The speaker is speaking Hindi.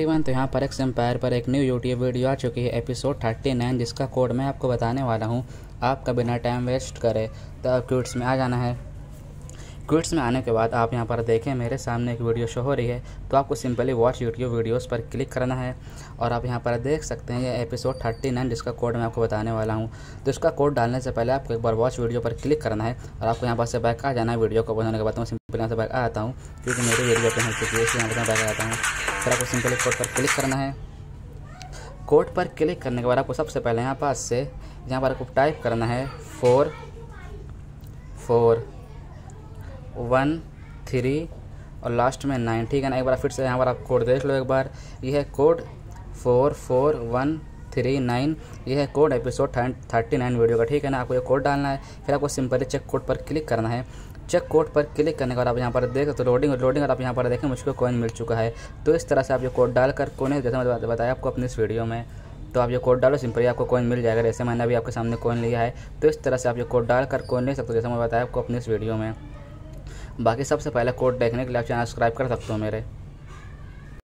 एवरीवन तो यहाँ पर एक्स एम्पायर पर एक न्यू यूट्यूब वीडियो आ चुकी है एपिसोड थर्टी नाइन जिसका कोड मैं आपको बताने वाला हूँ। आपका बिना टाइम वेस्ट करें तो आप क्यूट्स में आ जाना है। क्विट्स में आने के बाद आप यहाँ पर देखें, मेरे सामने एक वीडियो शो हो रही है तो आपको सिंपली वॉच यूट्यूब वीडियोस पर क्लिक करना है और आप यहाँ पर देख सकते हैं, ये एपिसोड थर्टी नाइन जिसका कोड मैं आपको बताने वाला हूँ। तो इसका कोड डालने से पहले आपको एक बार वॉच वीडियो पर क्लिक करना है और आपको यहाँ पर से बैक आ जाना है वीडियो को बनाने के बाद। मैं सिंपली यहाँ से बैक आता हूँ, क्योंकि मेरी वीडियो पर चुकी है इसलिए यहाँ पर बैक आता हूँ। फिर आपको सिंपली कोड पर क्लिक करना है। कोड पर क्लिक करने के बाद आपको सबसे पहले यहाँ पास से, यहाँ पर आपको टाइप करना है फोर फोर वन, थ्री और लास्ट में नाइन ठीक है ना? एक बार फिर से यहाँ पर आप कोड देख लो एक बार। यह है code four four one three nine ये है code episode thirty nine video का, ठीक है ना? आपको ये कोड डालना है, फिर आपको सिंपली चेक कोड पर क्लिक करना है। चेक कोड पर क्लिक करने के बाद आप यहाँ पर देख तो लोडिंग लोडिंग और आप यहाँ पर देखें, मुझको कॉइन मिल चुका है। तो इस तरह से आप ये कोड डालकर कोने जैसे मैं बताया आपको अपनी इस वीडियो में। तो आप ये कोड डालो सिंपली आपको कॉइन मिल जाएगा। जैसे मैंने अभी आपके सामने कॉइन लिया है तो इस तरह से आप ये कोड डालकर कॉइन ले सकते हो, जैसे मैं बताया आपको अपनी इस वीडियो में। बाकी सबसे पहले कोड देखने के लिए आप चैनल सब्सक्राइब कर सकते हो मेरे।